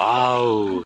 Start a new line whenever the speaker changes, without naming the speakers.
wow.